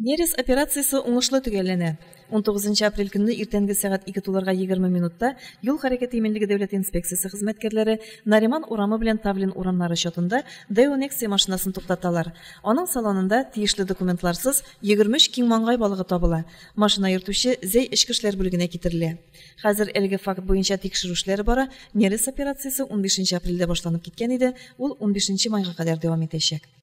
нерес операциясы уңышлы түгелленә 19 апрель көнне иртәнге сәгать 2 туларга 20 минутта юл хәрәкәте иминлеге дәүләт инспекциясе хезмәткәрләре Нариман урамы белән Тавлин урамнары чатында Деонекси машинасын туктаталар. Аның салонында тиешле документларсыз 23 киң маңгай балыгы табыла. Машина йөртүче Зәй эчке эшләр бүлегенә китерелә. Хәзер әлеге факт буенча тикшерү эшләре бара. Нерес операциясе 15 апрельдә башланып киткән иде. Ул 15 майга кадәр дәвам итәчәк.